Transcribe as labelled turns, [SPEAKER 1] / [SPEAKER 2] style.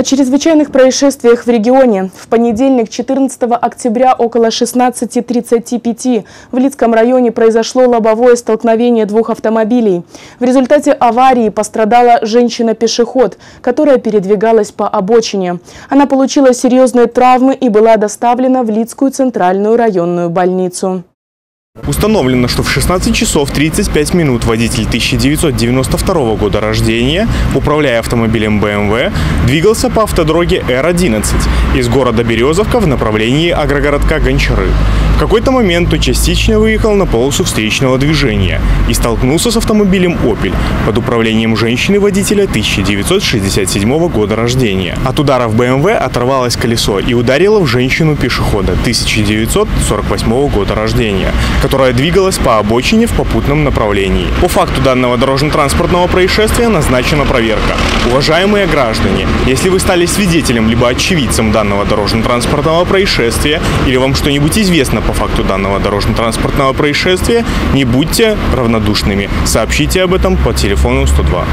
[SPEAKER 1] О чрезвычайных происшествиях в регионе. В понедельник, 14 октября, около 16.35 в Лицком районе произошло лобовое столкновение двух автомобилей. В результате аварии пострадала женщина-пешеход, которая передвигалась по обочине. Она получила серьезные травмы и была доставлена в Лицкую центральную районную больницу.
[SPEAKER 2] Установлено, что в 16 часов 35 минут водитель 1992 года рождения, управляя автомобилем BMW, двигался по автодороге Р-11 из города Березовка в направлении агрогородка Гончары. В какой-то момент он частично выехал на полосу встречного движения и столкнулся с автомобилем «Опель» под управлением женщины-водителя 1967 года рождения. От удара в БМВ оторвалось колесо и ударило в женщину-пешехода 1948 года рождения, которая двигалась по обочине в попутном направлении. По факту данного дорожно-транспортного происшествия назначена проверка. Уважаемые граждане, если вы стали свидетелем либо очевидцем данного дорожно-транспортного происшествия или вам что-нибудь известно по факту данного дорожно-транспортного происшествия, не будьте равнодушными. Сообщите об этом по телефону 102.